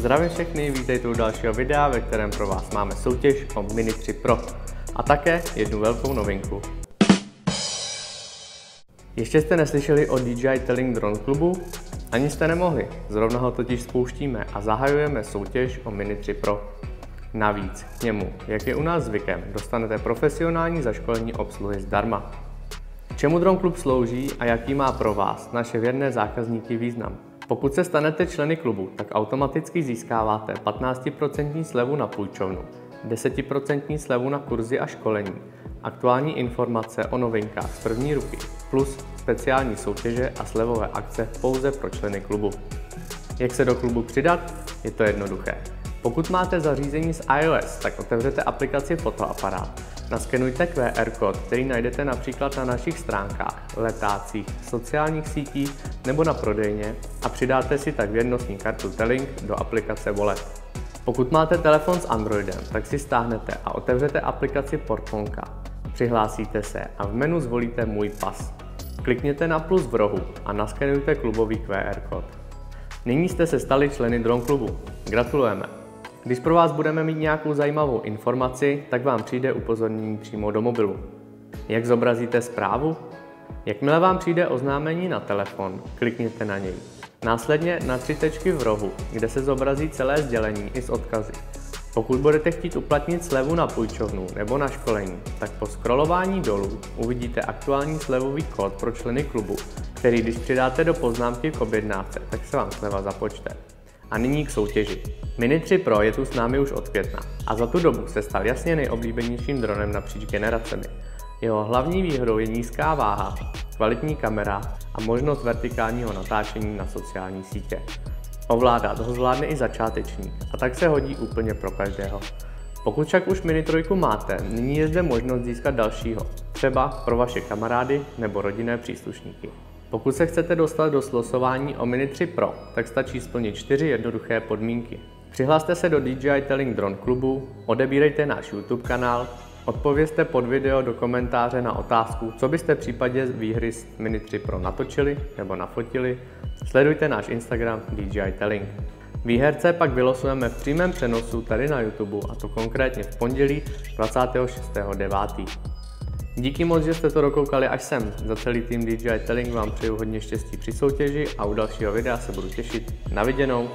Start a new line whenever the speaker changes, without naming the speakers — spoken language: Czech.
Zdravím všechny, vítejte u dalšího videa, ve kterém pro vás máme soutěž o Mini 3 Pro a také jednu velkou novinku. Ještě jste neslyšeli o DJI Telling Drone Klubu? Ani jste nemohli, zrovna ho totiž spouštíme a zahajujeme soutěž o Mini 3 Pro. Navíc k němu, jak je u nás zvykem, dostanete profesionální zaškolení obsluhy zdarma. Čemu Drone Klub slouží a jaký má pro vás, naše věrné zákazníky, význam? Pokud se stanete členy klubu, tak automaticky získáváte 15% slevu na půjčovnu, 10% slevu na kurzy a školení, aktuální informace o novinkách z první ruky, plus speciální soutěže a slevové akce pouze pro členy klubu. Jak se do klubu přidat? Je to jednoduché. Pokud máte zařízení z iOS, tak otevřete aplikaci Fotoaparát Naskenujte QR kód, který najdete například na našich stránkách, letácích, sociálních sítích nebo na prodejně a přidáte si tak věrnostní kartu Telling do aplikace Wallet. Pokud máte telefon s Androidem, tak si stáhnete a otevřete aplikaci Portfonka. Přihlásíte se a v menu zvolíte Můj pas. Klikněte na plus v rohu a naskenujte klubový QR kód. Nyní jste se stali členy Drone klubu. Gratulujeme! Když pro vás budeme mít nějakou zajímavou informaci, tak vám přijde upozornění přímo do mobilu. Jak zobrazíte zprávu? Jakmile vám přijde oznámení na telefon, klikněte na něj. Následně na tři tečky v rohu, kde se zobrazí celé sdělení i s odkazy. Pokud budete chtít uplatnit slevu na půjčovnu nebo na školení, tak po scrollování dolů uvidíte aktuální slevový kód pro členy klubu, který když přidáte do poznámky k objednávce, tak se vám sleva započte. A nyní k soutěži. Mini 3 Pro je tu s námi už od května a za tu dobu se stal jasně nejoblíbenějším dronem napříč generacemi. Jeho hlavní výhodou je nízká váha, kvalitní kamera a možnost vertikálního natáčení na sociální sítě. Ovládat ho zvládne i začátečník a tak se hodí úplně pro každého. Pokud však už Mini 3 máte, nyní je zde možnost získat dalšího, třeba pro vaše kamarády nebo rodinné příslušníky. Pokud se chcete dostat do slosování o Mini 3 Pro, tak stačí splnit čtyři jednoduché podmínky. Přihlaste se do DJI Telling Drone klubu, odebírejte náš YouTube kanál, odpovězte pod video do komentáře na otázku, co byste v případě výhry s Mini 3 Pro natočili nebo nafotili, sledujte náš Instagram DJI Telling. Výherce pak vylosujeme v přímém přenosu tady na YouTube a to konkrétně v pondělí 26.9. Díky moc, že jste to dokoukali až sem. Za celý tým DJI Telling vám přeju hodně štěstí při soutěži a u dalšího videa se budu těšit. Na viděnou!